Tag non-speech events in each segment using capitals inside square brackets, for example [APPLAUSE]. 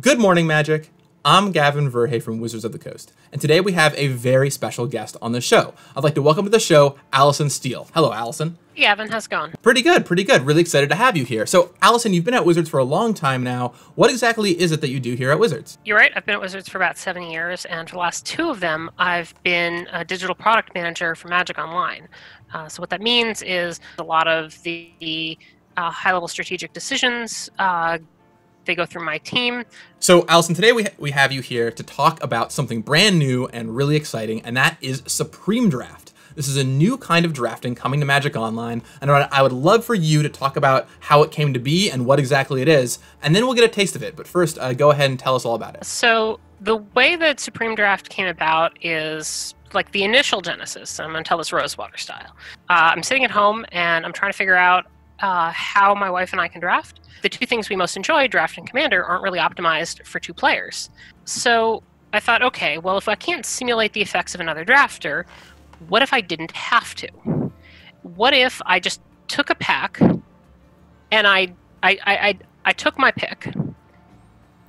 Good morning, Magic. I'm Gavin Verhey from Wizards of the Coast, and today we have a very special guest on the show. I'd like to welcome to the show Allison Steele. Hello, Allison. Hey, Gavin, how's it going? Pretty good, pretty good. Really excited to have you here. So, Allison, you've been at Wizards for a long time now. What exactly is it that you do here at Wizards? You're right. I've been at Wizards for about seven years, and for the last two of them, I've been a digital product manager for Magic Online. Uh, so, what that means is a lot of the uh, high level strategic decisions. Uh, they go through my team. So, Allison, today we, ha- we have you here to talk about something brand new and really exciting, and that is Supreme Draft. This is a new kind of drafting coming to Magic Online, and I would love for you to talk about how it came to be and what exactly it is, and then we'll get a taste of it. But first, uh, go ahead and tell us all about it. So, the way that Supreme Draft came about is like the initial genesis. I'm going to tell this Rosewater style. Uh, I'm sitting at home and I'm trying to figure out uh, how my wife and I can draft. The two things we most enjoy, draft and commander, aren't really optimized for two players. So I thought, okay, well, if I can't simulate the effects of another drafter, what if I didn't have to? What if I just took a pack and I I, I, I, I took my pick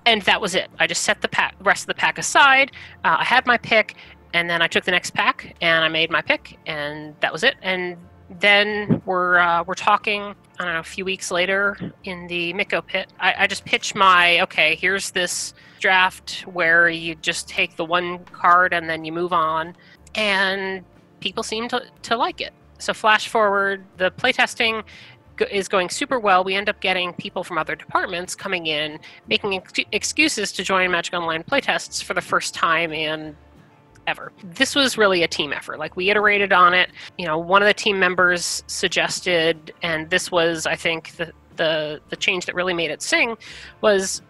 and that was it. I just set the pack, rest of the pack aside. Uh, I had my pick, and then I took the next pack and I made my pick, and that was it. And then we're uh, we're talking. I don't know. A few weeks later in the Miko pit, I, I just pitch my okay. Here's this draft where you just take the one card and then you move on, and people seem to to like it. So flash forward, the playtesting is going super well. We end up getting people from other departments coming in, making ex- excuses to join Magic Online playtests for the first time in ever. This was really a team effort. Like we iterated on it. You know, one of the team members suggested, and this was, I think, the the the change that really made it sing, was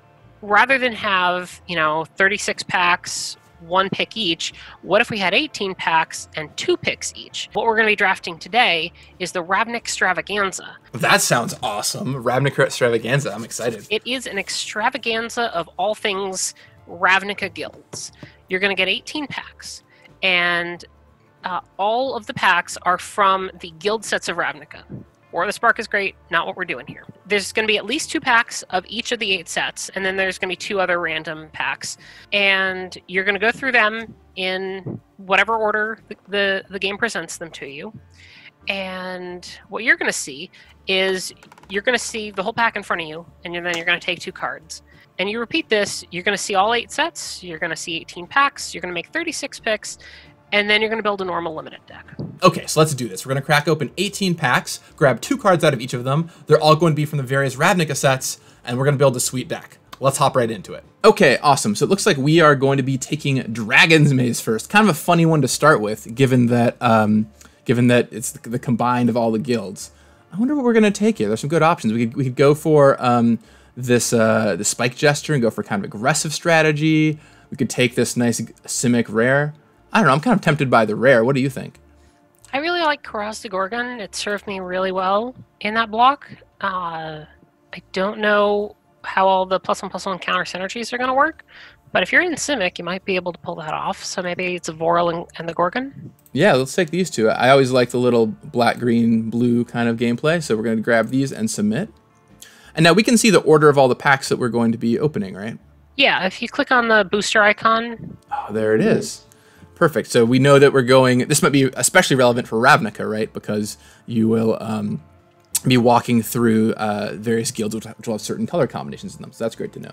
rather than have you know 36 packs one pick each. What if we had 18 packs and two picks each? What we're going to be drafting today is the Ravnik Extravaganza. That sounds awesome. Ravnica Extravaganza. I'm excited. It is an extravaganza of all things Ravnica guilds. You're going to get 18 packs, and uh, all of the packs are from the guild sets of Ravnica. War of the Spark is great, not what we're doing here. There's going to be at least two packs of each of the eight sets, and then there's going to be two other random packs. And you're going to go through them in whatever order the, the, the game presents them to you. And what you're going to see is you're going to see the whole pack in front of you, and then you're going to take two cards. And you repeat this, you're going to see all eight sets, you're going to see 18 packs, you're going to make 36 picks, and then you're going to build a normal limited deck. Okay, so let's do this. We're going to crack open 18 packs, grab two cards out of each of them. They're all going to be from the various Ravnica sets, and we're going to build a sweet deck. Let's hop right into it. Okay, awesome. So it looks like we are going to be taking Dragon's Maze first. Kind of a funny one to start with, given that um, given that it's the, combined of all the guilds. I wonder what we're going to take here. There's some good options. We could, we could go for um, this uh, the Spike Jester and go for kind of aggressive strategy. We could take this nice Simic rare. I don't know. I'm kind of tempted by the rare. What do you think? I really like Korozda Gorgon. It served me really well in that block. Uh, I don't know how all the plus one plus one counter synergies are going to work, but if you're in Simic, you might be able to pull that off. So maybe it's a Vorel and, and the Gorgon. Yeah, let's take these two. I always like the little black, green, blue kind of gameplay, so we're going to grab these and submit. And now we can see the order of all the packs that we're going to be opening, right? Yeah, if you click on the booster icon. Oh, there it is. Perfect. So we know that we're going. This might be especially relevant for Ravnica, right? Because you will um, be walking through uh, various guilds which, will have certain color combinations in them. So that's great to know.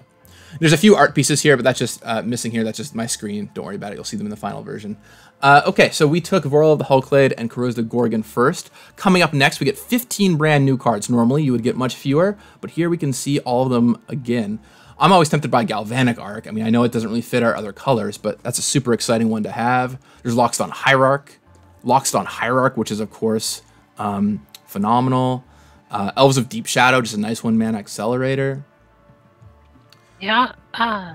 There's a few art pieces here, but that's just uh, missing here. That's just my screen. Don't worry about it. You'll see them in the final version. Uh, okay, so we took Vorel of the Hull Clade and the Gorgon first. Coming up next, we get 15 brand new cards. Normally, you would get much fewer, but here we can see all of them again. I'm always tempted by Galvanic Arc. I mean, I know it doesn't really fit our other colors, but that's a super exciting one to have. There's Loxodon Hierarch, Loxodon Hierarch, which is, of course, um, phenomenal. Uh, Elves of Deep Shadow, just a nice one man accelerator. Yeah, uh,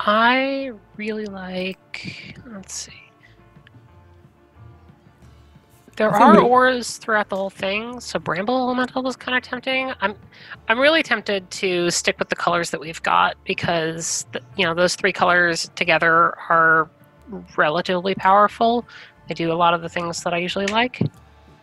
I really like. Let's see. There are auras throughout the whole thing, so Bramble Elemental was kind of tempting. I'm, I'm really tempted to stick with the colors that we've got because the, you know those three colors together are relatively powerful. They do a lot of the things that I usually like.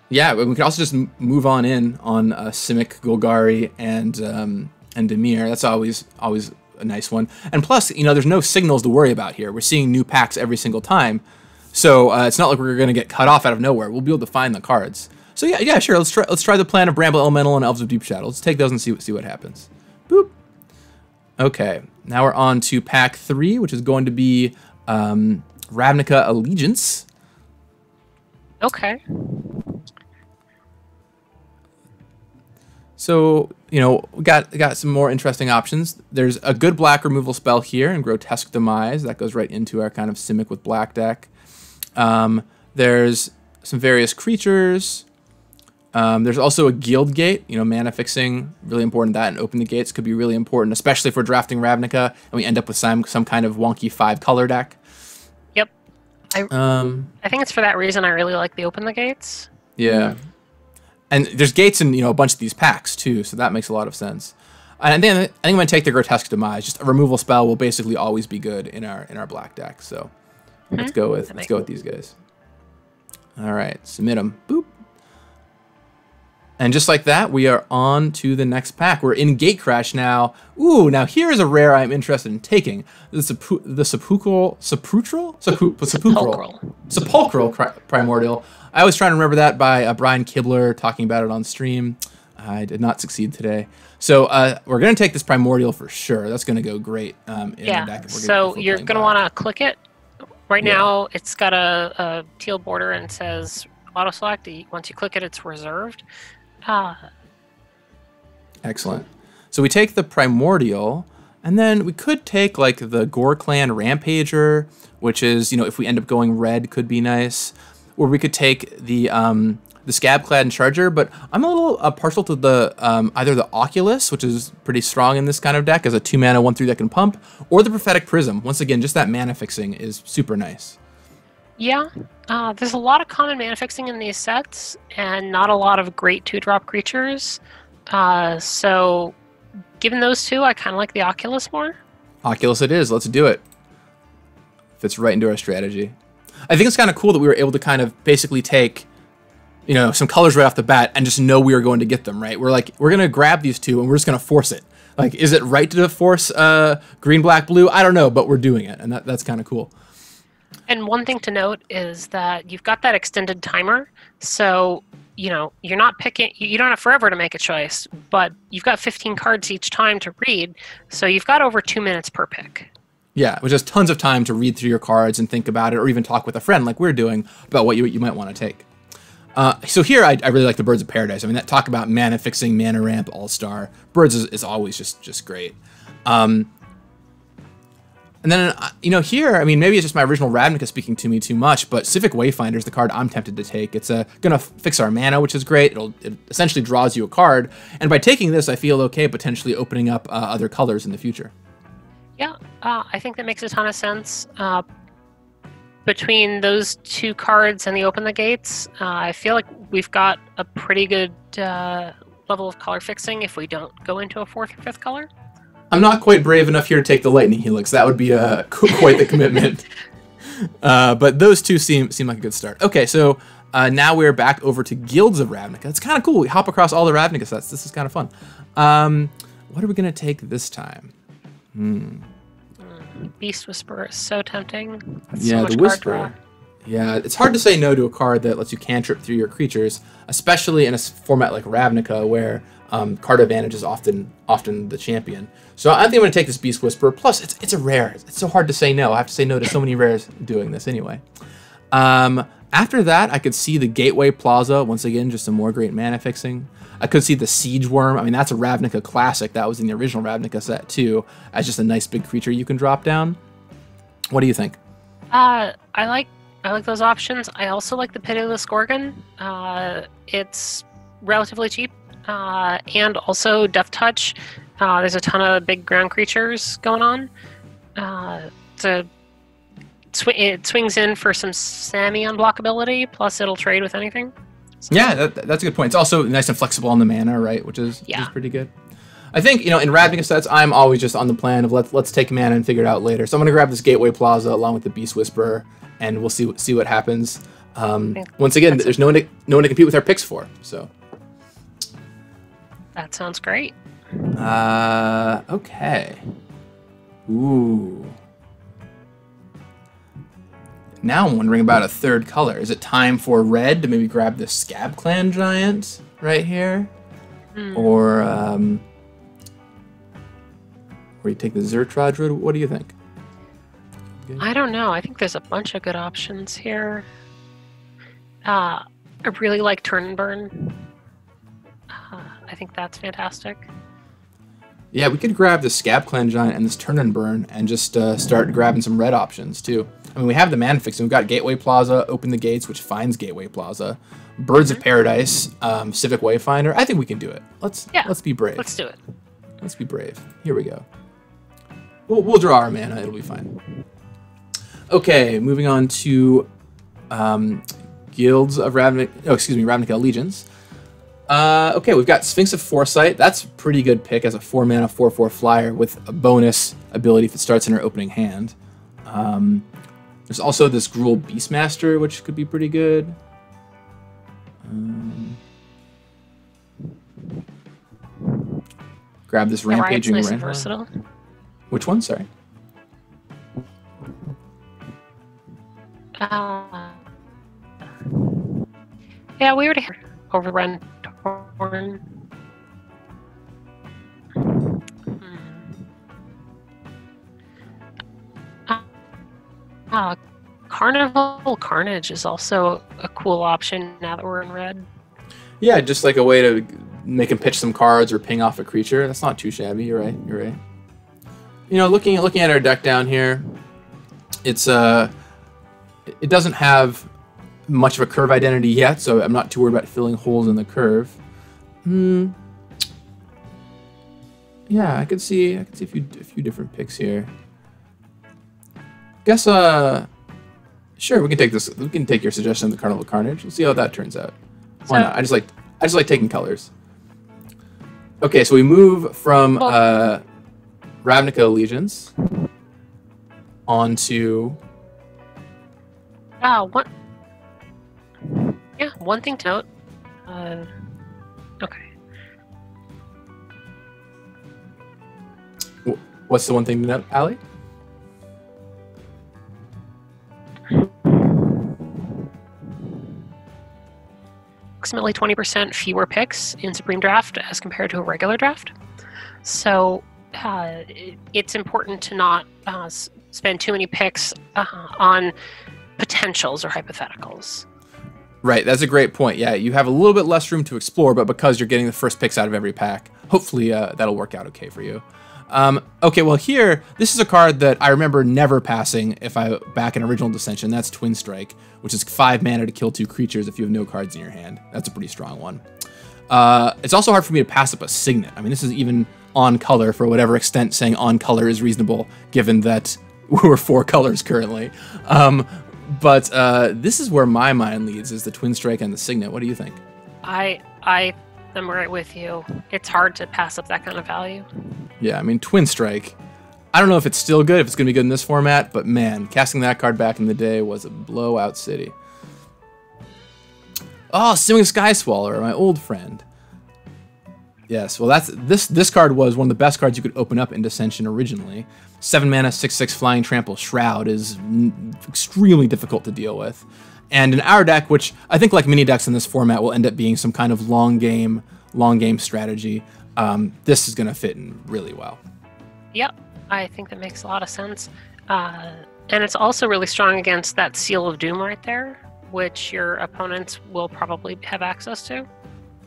Yeah, we can also just move on in on uh, Simic, Golgari, and um, and Dimir. That's always always a nice one. And plus, you know, there's no signals to worry about here. We're seeing new packs every single time, so uh, it's not like we're going to get cut off out of nowhere. We'll be able to find the cards. So yeah, yeah, sure. Let's try. Let's try the plan of Bramble Elemental and Elves of Deep Shadow. Let's take those and see what see what happens. Boop. Okay, now we're on to pack three, which is going to be um, Ravnica Allegiance. Okay. So you know, got got some more interesting options. There's a good black removal spell here in Grotesque Demise that goes right into our kind of Simic with black deck. Um, there's some various creatures. Um, there's also a guild gate, you know, mana fixing, really important. That and open the gates could be really important, especially if we're drafting Ravnica and we end up with some some kind of wonky five color deck. Yep. I Um, I think it's for that reason I really like the open the gates. yeah, and there's gates in you know a bunch of these packs too, so that makes a lot of sense. And then I think I'm gonna take the grotesque demise. Just a removal spell will basically always be good in our in our black deck. So let's go with let's go with these guys. All right, submit them. Boop. And just like that, we are on to the next pack. We're in Gatecrash now. Ooh, now here is a rare I'm interested in taking. The, sepu- the sepulchral, sepulchral? Sepu- [LAUGHS] sepulchral. Sepulchral. Primordial. I was trying to remember that by uh, Brian Kibler talking about it on stream. I did not succeed today. So uh, we're going to take this Primordial for sure. That's going to go great um, in our deck. Yeah. So you're gonna want to click it. Right Yeah. now, it's got a, a teal border and says auto select. Once you click it, it's reserved. Excellent. So we take the Primordial, and then we could take like the Ghor-Clan Rampager, which is, you know, if we end up going red, could be nice. Or we could take the um, the Scab-Clan Charger, but I'm a little uh, partial to the um, either the Oculus, which is pretty strong in this kind of deck as a two mana one three that can pump, or the Prophetic Prism. Once again, just that mana fixing is super nice. Yeah. Uh, there's a lot of common mana fixing in these sets, and not a lot of great two drop creatures. Uh, so, given those two, I kind of like the Oculus more. Oculus it is. Let's do it. Fits right into our strategy. I think it's kind of cool that we were able to kind of basically take, you know, some colors right off the bat and just know we are going to get them, right? We're like, we're going to grab these two and we're just going to force it. Like, is it right to force uh, green, black, blue? I don't know, but we're doing it. And that, that's kind of cool. And one thing to note is that you've got that extended timer, so you know you're not picking. You don't have forever to make a choice, but you've got 15 cards each time to read, so you've got over two minutes per pick. Yeah, which is tons of time to read through your cards and think about it, or even talk with a friend like we're doing about what you, you might want to take. Uh, so here, I, I really like the Birds of Paradise. I mean, that talk about mana fixing, mana ramp, all star. Birds is, is always just just great. Um, and then uh, you know here, I mean, maybe it's just my original Ravnica speaking to me too much, but Civic Wayfinder is the card I'm tempted to take. It's uh, gonna fix our mana, which is great. It'll it essentially draws you a card, and by taking this, I feel okay potentially opening up uh, other colors in the future. Yeah, uh, I think that makes a ton of sense. Uh, between those two cards and the Open the Gates, uh, I feel like we've got a pretty good uh, level of color fixing if we don't go into a fourth or fifth color. I'm not quite brave enough here to take the lightning helix. That would be uh, quite the commitment. [LAUGHS] Uh, but those two seem seem like a good start. Okay, so uh, now we're back over to Guilds of Ravnica. It's kind of cool. We hop across all the Ravnica sets. This is kind of fun. Um, what are we gonna take this time? Beast Whisperer is so tempting. That's yeah, so much the card Whisper. draw. Yeah, it's hard to say no to a card that lets you cantrip through your creatures, especially in a format like Ravnica, where um, card advantage is often often the champion. So I think I'm going to take this Beast Whisperer. Plus, it's it's a rare. It's so hard to say no. I have to say no to so many rares doing this anyway. Um, after that, I could see the Gateway Plaza once again, just some more great mana fixing. I could see the Siege Wurm. I mean, that's a Ravnica classic. That was in the original Ravnica set too, as just a nice big creature you can drop down. What do you think? Uh, I like I like those options. I also like the Pitiless Gorgon. Uh, it's relatively cheap, uh, and also Death Touch. Uh, there's a ton of big ground creatures going on. Uh, a, sw- it swings in for some Sammy unblockability. Plus, it'll trade with anything. So- Yeah, that, that's a good point. It's also nice and flexible on the mana, right? Which is, which is Yeah. pretty good. I think you know in Ravnica sets, I'm always just on the plan of let's let's take mana and figure it out later. So I'm gonna grab this Gateway Plaza along with the Beast Whisperer, and we'll see what- see what happens. Um, once again, that's- there's no one to, no one to compete with our picks for. So That sounds great. Uh, okay. Ooh. Now I'm wondering about a third color. Is it time for red to maybe grab the Scab Clan Giant right here? Hmm. Or, um, or you take the Zhur-Taa Druid? What do you think? I don't know. I think there's a bunch of good options here. Uh, I really like Turn and Burn. Uh, I think that's fantastic. Yeah, we could grab the Scab Clan Giant and this Turn and Burn and just uh, start grabbing some red options too. I mean, we have the man fix, and we've got Gateway Plaza, Open the Gates, which finds Gateway Plaza, Birds of Paradise, um, Civic Wayfinder. I think we can do it. Let's Yeah, let's be brave. Let's do it. Let's be brave. Here we go. We'll, we'll draw our mana. It'll be fine. Okay, moving on to um, Guilds of Ravnica. Oh, excuse me, Ravnica Allegiance. Uh, okay, we've got Sphinx of Foresight. That's a pretty good pick as a four mana, four four flyer with a bonus ability if it starts in her opening hand. Um, there's also this Gruul Beastmaster, which could be pretty good. Um, grab this rampaging nice versatile. Which one? Sorry. Uh, yeah, we already have overrun torn. Hmm. Uh, uh, Carnival Carnage is also a cool option now that we're in red. Yeah, just like a way to make him pitch some cards or ping off a creature. That's not too shabby. You're right. You're right. You know, looking looking at our deck down here, it's uh, it doesn't have much of a curve identity yet, so I'm not too worried about filling holes in the curve. Hmm. Yeah, I could see I could see a few a few different picks here. Guess uh, sure we can take this. We can take your suggestion of the Carnival Carnage. We'll see how that turns out. Why So- not? I just like I just like taking colors. Okay, so we move from Well- uh, Ravnica Allegiance onto Ah, what? Yeah, one thing to note. Uh, okay. what's the one thing to note, Allie? approximately 20% fewer picks in Supreme Draft as compared to a regular draft. So uh, it's important to not uh, spend too many picks uh, on potentials or hypotheticals. Right, that's a great point. Yeah, you have a little bit less room to explore, but because you're getting the first picks out of every pack, hopefully uh, that'll work out okay for you. Um, okay, well here, this is a card that I remember never passing if I back in original Dissension. That's Twin Strike, which is five mana to kill two creatures if you have no cards in your hand. That's a pretty strong one. Uh, it's also hard for me to pass up a Signet. I mean, this is even on color for whatever extent saying on color is reasonable, given that [LAUGHS] we're four colors currently. Um, but uh, this is where my mind leads: is the Twin Strike and the Signet. What do you think? I I am right with you. It's hard to pass up that kind of value. Yeah, I mean, Twin Strike. I don't know if it's still good, if it's going to be good in this format, but man, casting that card back in the day was a blowout city. Oh, Simic Sky Swallower, my old friend. Yes, well, that's this. This card was one of the best cards you could open up in Dissension originally. Seven mana, six six flying trample shroud is extremely difficult to deal with, and in our deck, which I think like mini decks in this format will end up being some kind of long game, long game strategy. Um, this is going to fit in really well. Yep, I think that makes a lot of sense. Uh, and it's also really strong against that Seal of Doom right there, which your opponents will probably have access to.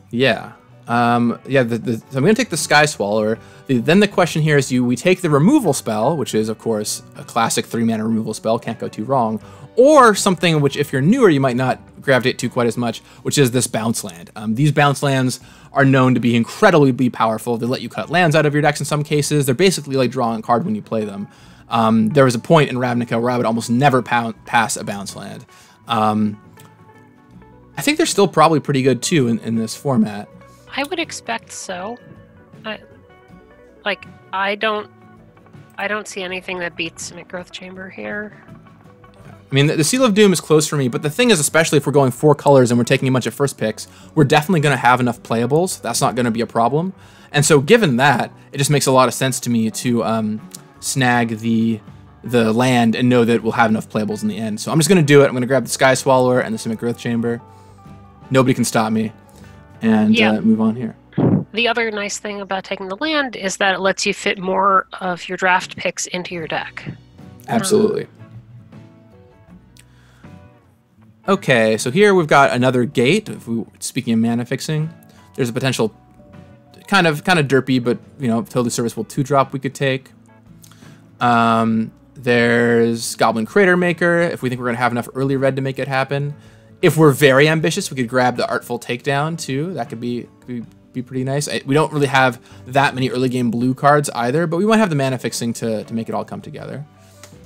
Yeah. Um, yeah, the, the, so I'm going to take the Sky Swallower. The, then the question here is: you we take the removal spell, which is of course a classic three mana removal spell, can't go too wrong, or something which, if you're newer, you might not gravitate to quite as much, which is this bounce land. Um, these bounce lands are known to be incredibly powerful. They let you cut lands out of your decks in some cases. They're basically like drawing a card when you play them. Um, there was a point in Ravnica where I would almost never pass a bounce land. Um, I think they're still probably pretty good too in, in this format. I would expect so. I, like I don't, I don't see anything that beats Simic Growth Chamber here. I mean, the, the, Seal of Doom is close for me, but the thing is, especially if we're going four colors and we're taking a bunch of first picks, we're definitely going to have enough playables. That's not going to be a problem. And so, given that, it just makes a lot of sense to me to um, snag the the land and know that we'll have enough playables in the end. So I'm just going to do it. I'm going to grab the Sky Swallower and the Simic Growth Chamber. Nobody can stop me, and yeah. uh, move on here. The other nice thing about taking the land is that it lets you fit more of your draft picks into your deck. Absolutely. Okay, so here we've got another gate. If we speaking of mana fixing, there's a potential kind of kind of derpy, but you know totally serviceable two drop we could take. Um, there's Goblin Crater Maker. If we think we're gonna have enough early red to make it happen. If we're very ambitious, we could grab the Artful Takedown too. That could be could be, be pretty nice. I, we don't really have that many early game blue cards either, but we might have the mana fixing to to make it all come together.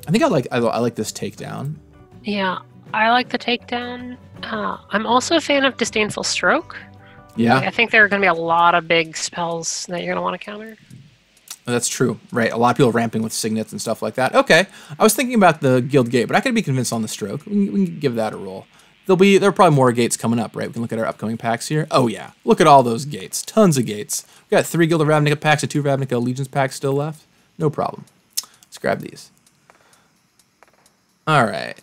I think I like I, I like this takedown. Yeah, I like the takedown. Uh, I'm also a fan of Disdainful Stroke. Yeah. I think there are going to be a lot of big spells that you're going to want to counter. That's true, right? A lot of people ramping with signets and stuff like that. Okay, I was thinking about the guild gate, but I could be convinced on the stroke. We can, we can give that a roll. There'll be there are probably more gates coming up, right? We can look at our upcoming packs here. Oh yeah, look at all those gates, tons of gates. We got three Guild of Ravnica packs and two Ravnica Allegiance packs still left. No problem. Let's grab these. All right.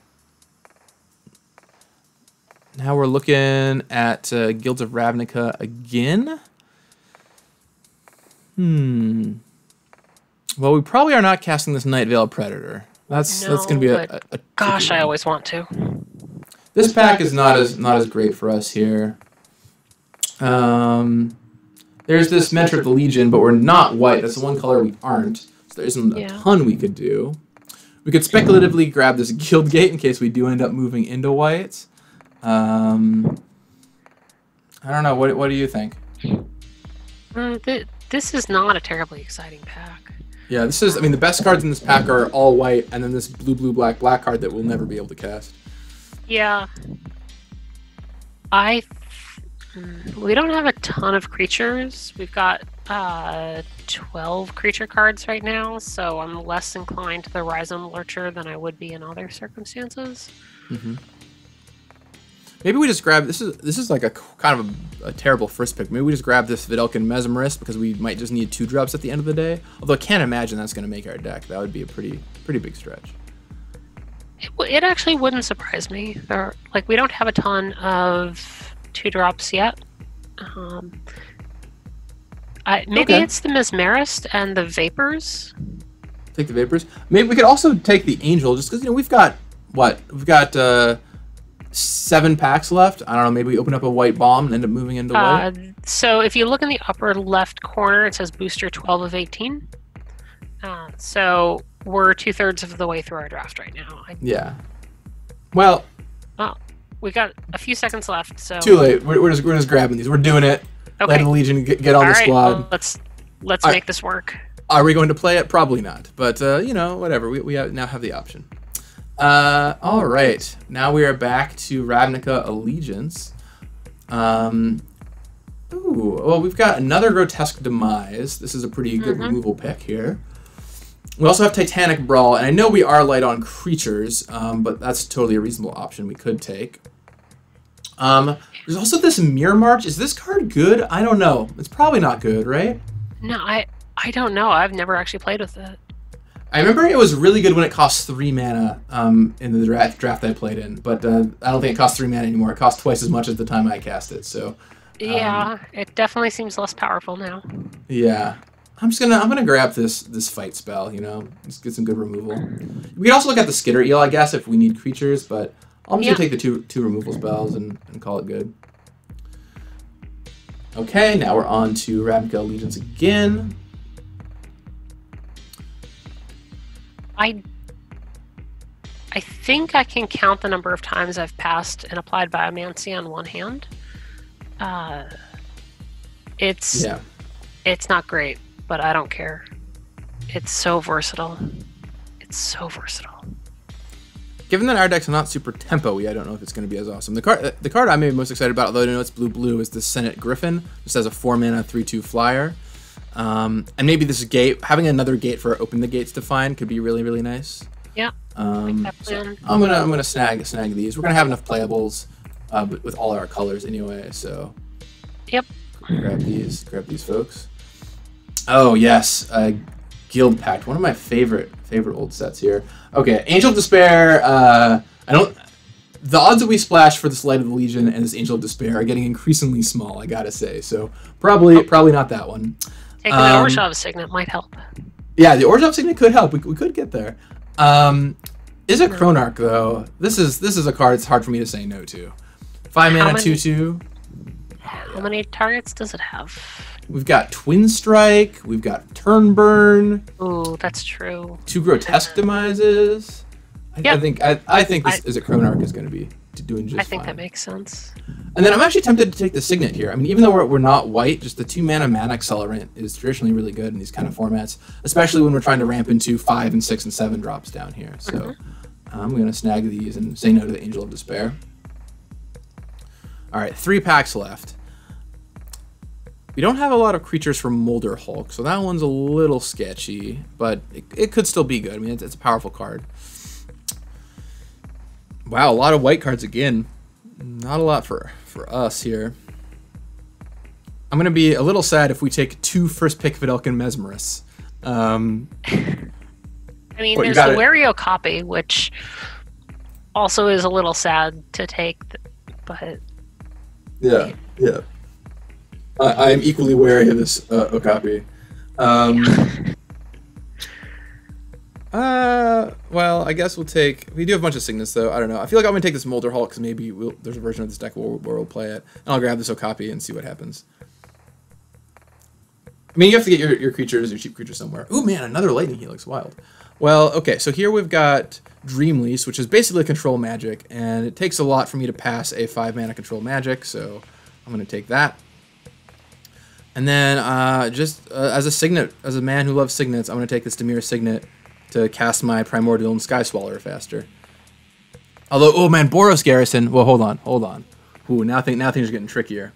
Now we're looking at uh, Guilds of Ravnica again. Hmm. Well, we probably are not casting this Nightveil Predator. That's no, that's going to be a, a, a gosh. I always want to. This pack is not as not as great for us here. Um, there's this Mentor of the Legion, but we're not white. That's the one color we aren't. So there isn't a yeah. ton we could do. We could speculatively grab this Guild Gate in case we do end up moving into white. Um, I don't know. What What do you think? Mm, th- this is not a terribly exciting pack. Yeah, this is. I mean, the best cards in this pack are all white, and then this blue, blue, black, black card that we'll never be able to cast. Yeah. I. Mm, we don't have a ton of creatures. We've got uh, 12 creature cards right now, so I'm less inclined to the Rhizome Lurcher than I would be in other circumstances. Mm-hmm. Maybe we just grab this is this is like a kind of a, a, terrible first pick. Maybe we just grab this Vedalken Mesmerist because we might just need two drops at the end of the day. Although I can't imagine that's going to make our deck. That would be a pretty pretty big stretch. It, it actually wouldn't surprise me. There, like we don't have a ton of two drops yet. Um, I, maybe okay. it's the Mesmerist and the Vapors. Take the Vapors. Maybe we could also take the Angel, just because you know we've got what we've got. Uh, seven packs left. I don't know. Maybe we open up a white bomb and end up moving into white. Uh, so if you look in the upper left corner, it says booster 12 of 18. Uh, so we're two thirds of the way through our draft right now. I... Yeah. Well. Well, we got a few seconds left. So too late. We're, we're just we're just grabbing these. We're doing it. Okay. Let the Legion get, get on All the right, squad. Well, let's let's All make right. this work. Are we going to play it? Probably not. But uh, you know, whatever. We we have, now have the option. Uh, all right, now we are back to Ravnica Allegiance. Um, ooh, well, we've got another Grotesque Demise. This is a pretty good mm-hmm. removal pick here. We also have Titanic Brawl, and I know we are light on creatures, um, but that's totally a reasonable option we could take. Um, there's also this Mirror March. Is this card good? I don't know. It's probably not good, right? No, I I don't know. I've never actually played with it. I remember it was really good when it cost three mana um, in the draft, draft I played in, but uh, I don't think it costs three mana anymore. It costs twice as much as the time I cast it. So. Um, yeah, it definitely seems less powerful now. Yeah, I'm just gonna I'm gonna grab this this fight spell. You know, Let's get some good removal. We can also look at the Skitter Eel, I guess, if we need creatures, but I'm just yeah. gonna take the two two removal spells and, and call it good. Okay, now we're on to Ravnica Allegiance again. I I think I can count the number of times I've passed and applied Biomancy on one hand. Uh, it's yeah. it's not great, but I don't care. It's so versatile. It's so versatile. Given that our deck's not super tempo-y, I don't know if it's going to be as awesome. The card, the card I'm maybe most excited about, although I know it's blue-blue, is the Senate Griffin. Just has a four mana, three-two flyer. Um, and maybe this gate, having another gate for open the gates to find could be really, really nice. Yeah. Um, so. I'm gonna I'm gonna snag snag these. We're gonna have enough playables uh, with with all our colors anyway. So Yep. grab these grab these folks. Oh yes, uh, Guild Pact, one of my favorite favorite old sets here. Okay, Angel of Despair. Uh, I don't. The odds that we splash for this Light of the Legion and this Angel of Despair are getting increasingly small. I gotta say. So probably probably not that one. Taking Um, Orzhov signet might help. Yeah, the Orzhov signet could help. We, we could get there. Um, Izzet Chronarch though? This is this is a card. It's hard for me to say no to. Five How mana, many- two two. How many targets does it have? We've got Twin Strike. We've got Turn Burn. Ooh, that's true. Two grotesque demises. I, I think I, I think this I- Izzet Chronarch is going to be doing just I think fine. that makes sense. And then I'm actually tempted to take the Signet here. I mean, even though we're, we're not white, just the two mana mana accelerant is traditionally really good in these kind of formats, especially when we're trying to ramp into five and six and seven drops down here. So Mm-hmm. I'm going to snag these and say no to the Angel of Despair. All right, three packs left. We don't have a lot of creatures from Molder Hulk, so that one's a little sketchy, but it, it could still be good. I mean, it's, it's a powerful card. Wow, a lot of white cards again. Not a lot for for us here. I'm gonna be a little sad if we take two first pick Vedalken Mesmerus. Um, [LAUGHS] I mean, there's you the? Wary Okapi, which also is a little sad to take, but yeah, yeah. I, I am equally wary of this uh, Okapi. Um, [LAUGHS] uh, well, I guess we'll take. We do have a bunch of signets, though. I don't know. I feel like I'm gonna take this Molder Hulk because maybe we'll, there's a version of this deck where, where we'll play it, and I'll grab this Okapi and see what happens. I mean, you have to get your, your creatures, your cheap creatures somewhere. Ooh, man, another Lightning Helix. Wild. Well, okay, so here we've got Dream Lease, which is basically control magic, and it takes a lot for me to pass a five mana control magic, so I'm going to take that. And then, uh, just uh, as a signet, as a man who loves signets, I'm going to take this Dimir Signet to cast my Primordial and Sky Swallower faster. Although, oh man, Boros Garrison. Well, hold on, hold on. Ooh, now, now things are getting trickier.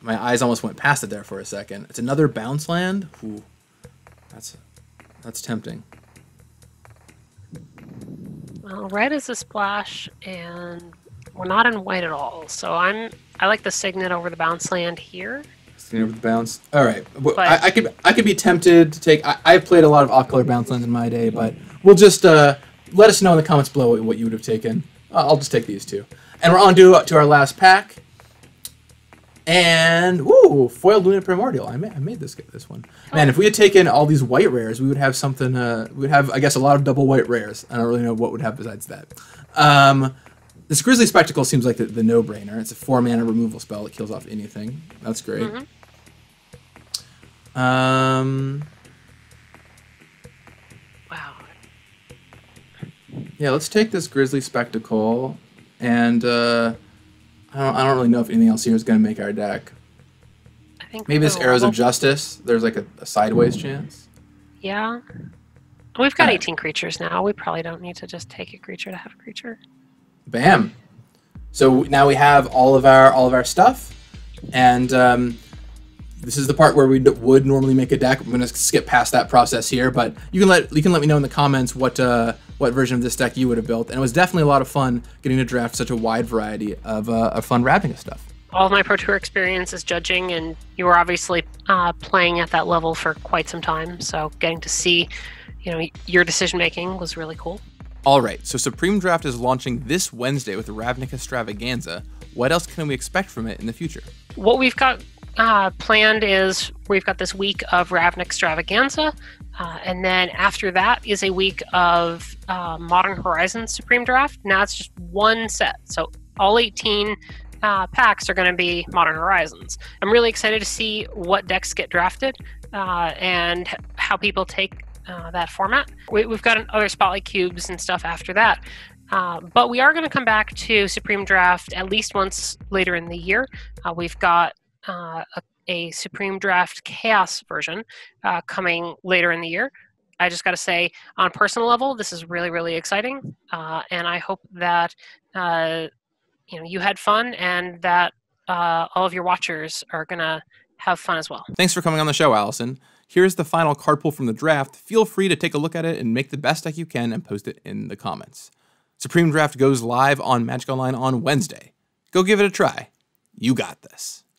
My eyes almost went past it there for a second. It's another bounce land. Ooh, that's that's tempting. Well, red is a splash, and we're not in white at all. So I'm I like the signet over the bounce land here. Signet over the bounce. All right, Well, I, I could I could be tempted to take. I, I've played a lot of off-color bounce lands in my day, but we'll just uh, let us know in the comments below what, what you would have taken. Uh, I'll just take these two, and we're on to to our last pack. And woo, foiled lunar primordial. I made, I made this this one. Man, if we had taken all these white rares, we would have something. Uh, we would have, I guess, a lot of double white rares. I don't really know what would have besides that. Um, this Grisly Spectacle seems like the, the no-brainer. It's a four mana removal spell that kills off anything. That's great. Um, Wow. yeah, let's take this Grisly Spectacle, and uh, I don't, I don't really know if anything else here is going to make our deck. I think Maybe this the Arrows of Justice. There's like a, a sideways chance. Yeah. We've got Alright. 18 creatures now. We probably don't need to just take a creature to have a creature. Bam. So now we have all of our all of our stuff, and um, this is the part where we d- would normally make a deck. I'm gonna skip past that process here, but you can let you can let me know in the comments what uh, what version of this deck you would have built. And it was definitely a lot of fun getting to draft such a wide variety of uh, of fun Ravnica stuff. All of my Pro Tour experience is judging, and you were obviously uh, playing at that level for quite some time. So getting to see, you know, your decision making was really cool. All right, so Supreme Draft is launching this Wednesday with the Ravnica Stravaganza. What else can we expect from it in the future? What we've got uh, planned is we've got this week of Ravnik Extravaganza, uh, and then after that is a week of uh, Modern Horizons Supreme Draft. Now it's just one set, so all 18 uh, packs are going to be Modern Horizons. I'm really excited to see what decks get drafted uh, and how people take uh, that format. We, we've got other Spotlight Cubes and stuff after that. Uh, but we are going to come back to Supreme Draft at least once later in the year. Uh, we've got uh, a, a Supreme Draft Chaos version uh, coming later in the year. I just got to say, on personal level, this is really, really exciting, uh, and I hope that uh, you know you had fun and that uh, all of your watchers are gonna have fun as well. Thanks for coming on the show, Allison. Here's the final card pull from the draft. Feel free to take a look at it and make the best deck you can and post it in the comments. Supreme Draft goes live on Magic Online on Wednesday. Go give it a try. You got this.